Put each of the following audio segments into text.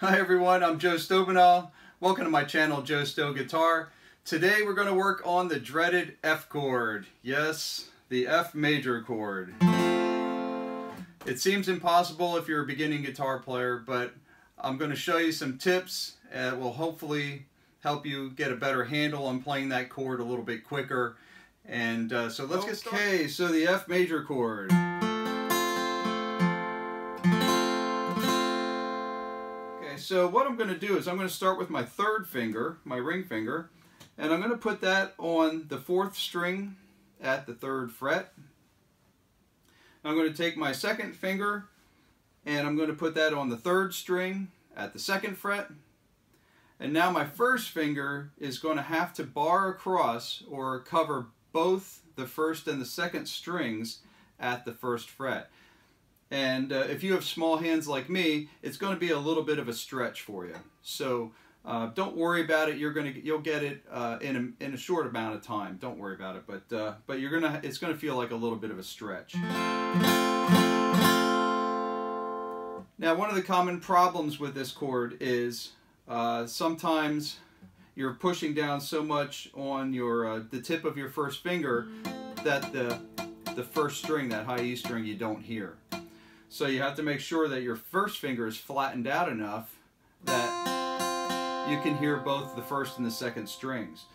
Hi everyone, I'm Joe Stoebenau. Welcome to my channel, Joe Stoe Guitar. Today we're going to work on the dreaded F chord. Yes, the F major chord. It seems impossible if you're a beginning guitar player, but I'm going to show you some tips that will hopefully help you get a better handle on playing that chord a little bit quicker. And uh, so let's get started. Okay, so the F major chord. So what I'm going to do is I'm going to start with my third finger, my ring finger, and I'm going to put that on the fourth string at the third fret. I'm going to take my second finger and I'm going to put that on the third string at the second fret. And now my first finger is going to have to bar across or cover both the first and the second strings at the first fret. And uh, if you have small hands like me, it's going to be a little bit of a stretch for you. So uh, don't worry about it. You're going to you'll get it uh, in a in a short amount of time. Don't worry about it. But uh, but you're gonna it's going to feel like a little bit of a stretch. Now one of the common problems with this chord is uh, sometimes you're pushing down so much on your uh, the tip of your first finger that the the first string, that high E string, you don't hear. So you have to make sure that your first finger is flattened out enough that you can hear both the first and the second strings.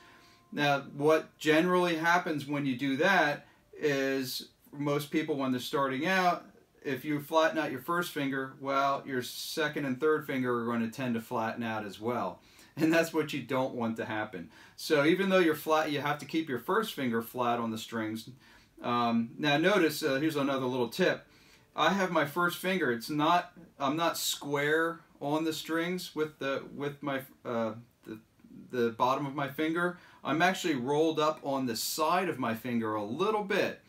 Now, what generally happens when you do that is most people, when they're starting out, if you flatten out your first finger, well, your second and third finger are going to tend to flatten out as well. And that's what you don't want to happen. So even though you're flat, you have to keep your first finger flat on the strings. Um, now notice, uh, here's another little tip. I have my first finger. It's not. I'm not square on the strings with the with my uh, the the bottom of my finger. I'm actually rolled up on the side of my finger a little bit,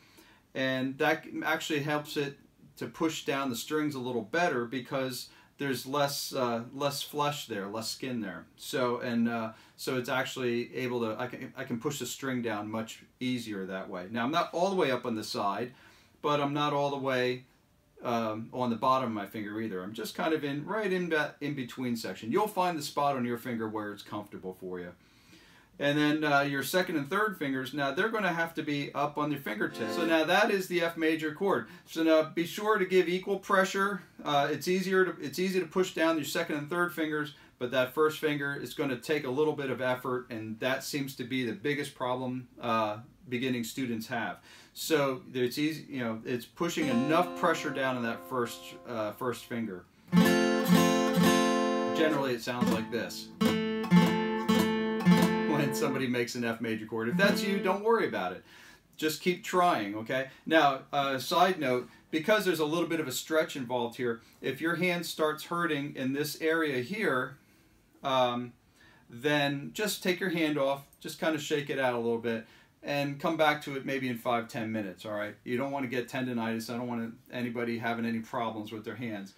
and that actually helps it to push down the strings a little better because there's less uh, less flesh there, less skin there. So and uh, so it's actually able to I can I can push the string down much easier that way. Now I'm not all the way up on the side, but I'm not all the way um, on the bottom of my finger either. I'm just kind of in right in that in between section. You'll find the spot on your finger where it's comfortable for you. And then uh, your second and third fingers, now they're going to have to be up on your fingertips. So now that is the F major chord. So now be sure to give equal pressure. Uh, it's easier to it's easy to push down your second and third fingers, but that first finger is going to take a little bit of effort, and that seems to be the biggest problem uh, beginning students have. So it's easy, you know, it's pushing enough pressure down on that first uh, first finger. Generally, it sounds like this when somebody makes an F major chord. If that's you, don't worry about it. Just keep trying, okay? Now, uh, side note, because there's a little bit of a stretch involved here, if your hand starts hurting in this area here, um, then just take your hand off, just kind of shake it out a little bit, and come back to it maybe in five, ten minutes, all right? You don't want to get tendonitis. I don't want anybody having any problems with their hands.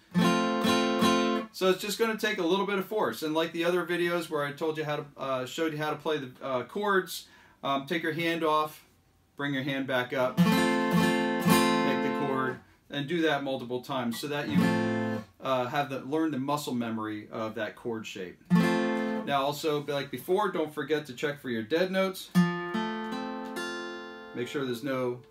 So it's just going to take a little bit of force. And like the other videos where I told you how to, uh, showed you how to play the uh, chords, um, take your hand off, bring your hand back up, make the chord, and do that multiple times so that you uh, have the learn the muscle memory of that chord shape. Now also, like before, don't forget to check for your dead notes. Make sure there's no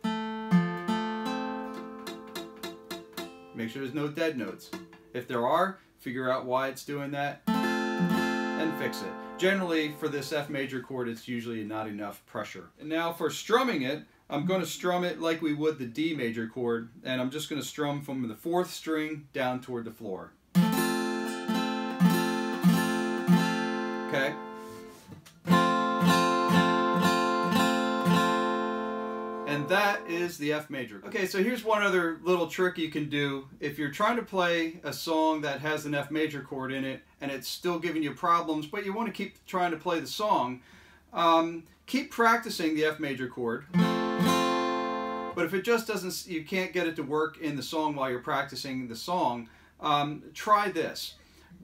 make sure there's no dead notes. If there are, figure out why it's doing that and fix it. Generally, for this F major chord, it's usually not enough pressure. And now for strumming it, I'm going to strum it like we would the D major chord, and I'm just going to strum from the fourth string down toward the floor. Okay? And that is the F major. Okay, so here's one other little trick you can do. If you're trying to play a song that has an F major chord in it and it's still giving you problems, but you want to keep trying to play the song, um, keep practicing the F major chord. But if it just doesn't, you can't get it to work in the song while you're practicing the song, um, try this.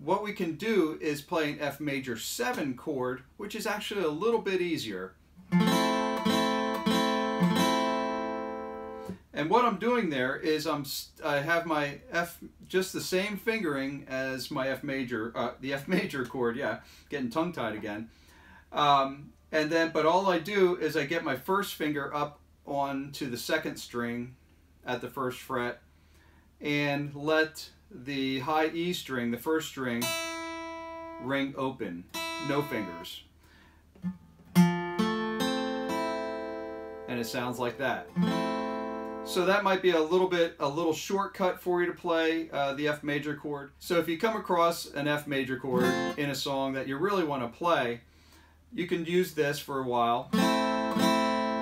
What we can do is play an F major 7 chord, which is actually a little bit easier. And what I'm doing there is I'm I have my F just the same fingering as my F major, uh, the F major chord. Yeah, getting tongue tied again. Um, and then, but all I do is I get my first finger up onto the second string at the first fret and let the high E string, the first string, ring open, no fingers. And it sounds like that. So that might be a little bit, a little shortcut for you to play uh, the F major chord. So if you come across an F major chord in a song that you really want to play, you can use this for a while,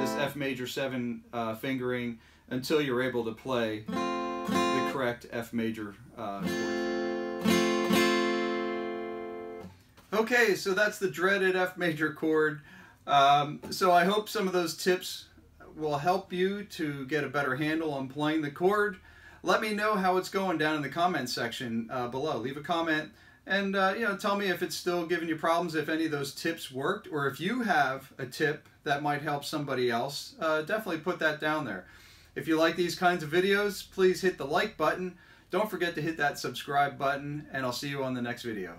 this F major 7 uh, fingering, until you're able to play the correct F major uh, chord. Okay, so that's the dreaded F major chord. Um, so I hope some of those tips will help you to get a better handle on playing the chord. Let me know how it's going down in the comment section uh, below. Leave a comment and uh, you know tell me if it's still giving you problems, if any of those tips worked, or if you have a tip that might help somebody else. Uh, definitely put that down there. If you like these kinds of videos, please hit the like button. Don't forget to hit that subscribe button, and I'll see you on the next video.